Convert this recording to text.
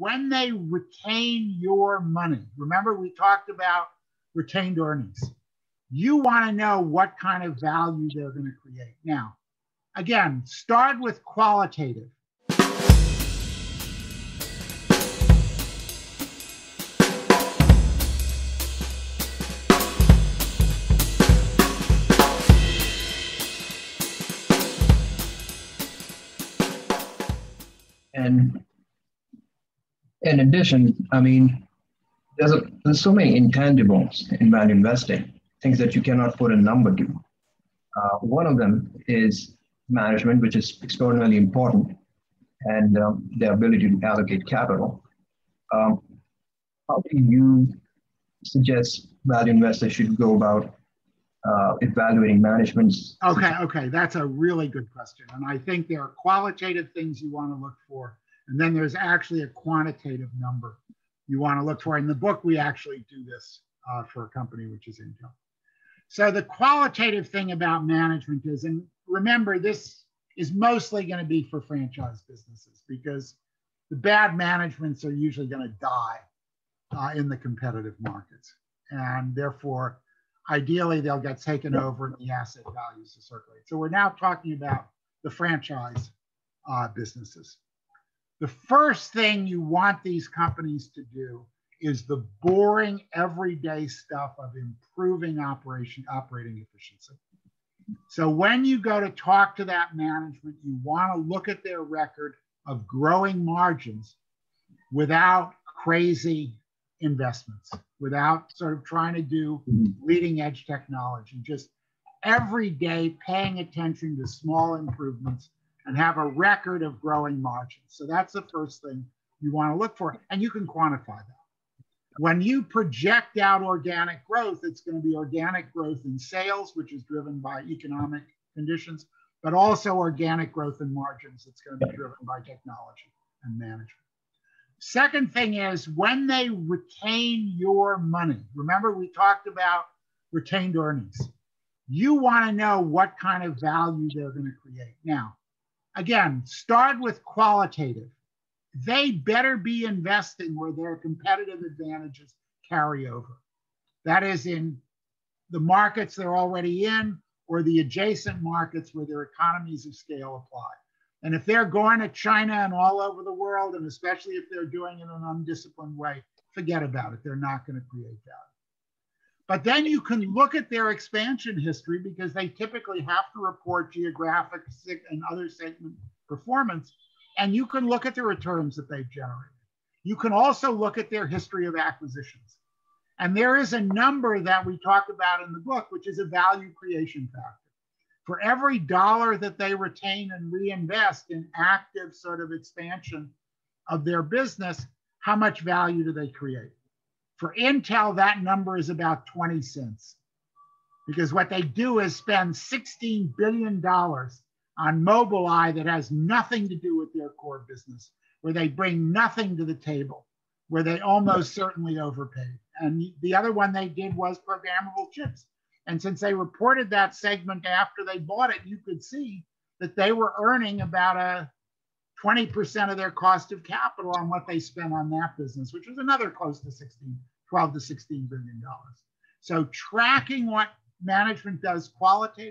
when they retain your money, remember we talked about retained earnings. You want to know what kind of value they're going to create. Now, again, start with qualitative. And in addition, I mean, there's, a, there's so many intangibles in value investing, things that you cannot put a number to. Uh, one of them is management, which is extraordinarily important, and um, the ability to allocate capital. Um, how do you suggest value investors should go about uh, evaluating management? Okay, okay, that's a really good question, and I think there are qualitative things you want to look for, and then there's actually a quantitative number you want to look for. In the book, we actually do this uh, for a company which is Intel. So the qualitative thing about management is, and remember, this is mostly going to be for franchise businesses because the bad managements are usually going to die uh, in the competitive markets. And therefore, ideally, they'll get taken over and the asset values to circulate. So we're now talking about the franchise uh, businesses. The first thing you want these companies to do is the boring everyday stuff of improving operation operating efficiency. So when you go to talk to that management, you want to look at their record of growing margins without crazy investments, without sort of trying to do mm-hmm. leading edge technology, just every day paying attention to small improvements and have a record of growing margins. So that's the first thing you want to look for, and you can quantify that. When you project out organic growth, it's going to be organic growth in sales, which is driven by economic conditions, but also organic growth in margins. It's going to be driven by technology and management. Second thing is when they retain your money, remember we talked about retained earnings. You want to know what kind of value they're going to create. Now, again, start with qualitative. They better be investing where their competitive advantages carry over. That is in the markets they're already in or the adjacent markets where their economies of scale apply. And if they're going to China and all over the world, and especially if they're doing it in an undisciplined way, forget about it. They're not going to create value. But then you can look at their expansion history because they typically have to report geographic and other segment performance. And you can look at the returns that they've generated. You can also look at their history of acquisitions. And there is a number that we talk about in the book, which is a value creation factor. For every dollar that they retain and reinvest in active sort of expansion of their business, how much value do they create? For Intel, that number is about 20 cents because what they do is spend $16 billion on Mobileye that has nothing to do with their core business, where they bring nothing to the table, where they almost certainly overpaid. And the other one they did was programmable chips. And since they reported that segment after they bought it, you could see that they were earning about a 20% of their cost of capital on what they spent on that business, which was another close to 16, 12 to 16 billion dollars. So tracking what management does qualitatively